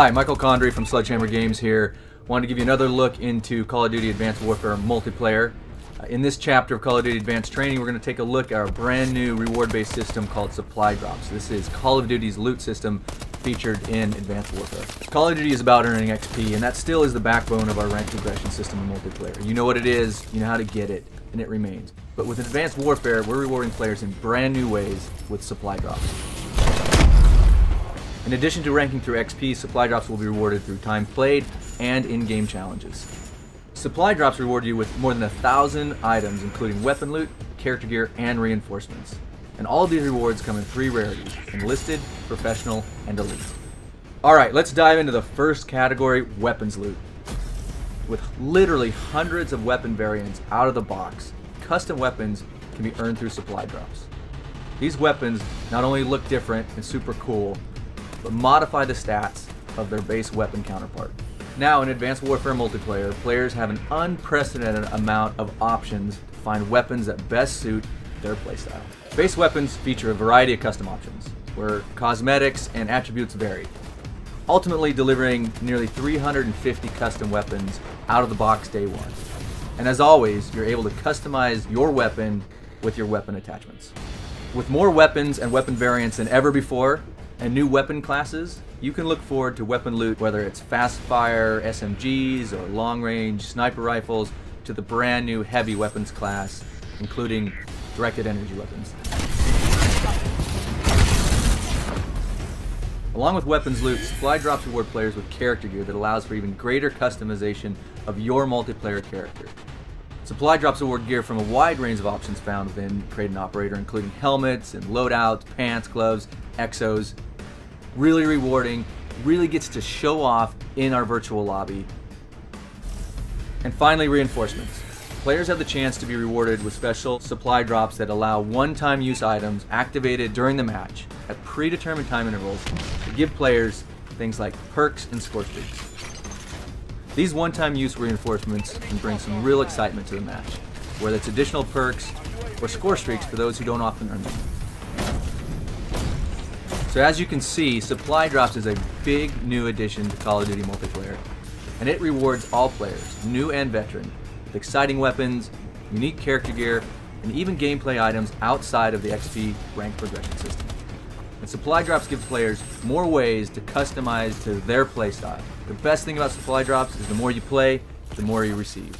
Hi, Michael Condrey from Sledgehammer Games here. Wanted to give you another look into Call of Duty Advanced Warfare multiplayer. Uh, in this chapter of Call of Duty Advanced Training, we're going to take a look at our brand new reward-based system called Supply Drops. This is Call of Duty's loot system featured in Advanced Warfare. Call of Duty is about earning XP, and that still is the backbone of our rank progression system in multiplayer. You know what it is, you know how to get it, and it remains. But with Advanced Warfare, we're rewarding players in brand new ways with Supply Drops. In addition to ranking through XP, supply drops will be rewarded through time played and in-game challenges. Supply drops reward you with more than a thousand items, including weapon loot, character gear, and reinforcements. And all of these rewards come in three rarities, Enlisted, Professional, and Elite. Alright, let's dive into the first category, Weapons Loot. With literally hundreds of weapon variants out of the box, custom weapons can be earned through supply drops. These weapons not only look different and super cool, but modify the stats of their base weapon counterpart. Now, in Advanced Warfare multiplayer, players have an unprecedented amount of options to find weapons that best suit their playstyle. Base weapons feature a variety of custom options, where cosmetics and attributes vary, ultimately delivering nearly 350 custom weapons out of the box day one. And as always, you're able to customize your weapon with your weapon attachments. With more weapons and weapon variants than ever before, and new weapon classes, you can look forward to weapon loot whether it's fast fire SMGs or long range sniper rifles to the brand new heavy weapons class, including directed energy weapons. Along with weapons loot, supply drops reward players with character gear that allows for even greater customization of your multiplayer character. Supply drops award gear from a wide range of options found within Create an Operator, including helmets and loadouts, pants, gloves, exos, really rewarding, really gets to show off in our virtual lobby. And finally, reinforcements. Players have the chance to be rewarded with special supply drops that allow one-time use items activated during the match at predetermined time intervals to give players things like perks and score streaks. These one-time use reinforcements can bring some real excitement to the match, whether it's additional perks or score streaks for those who don't often earn them. So as you can see, Supply Drops is a big new addition to Call of Duty multiplayer, and it rewards all players, new and veteran, with exciting weapons, unique character gear, and even gameplay items outside of the XP rank progression system. And Supply Drops give players more ways to customize to their playstyle. The best thing about Supply Drops is the more you play, the more you receive.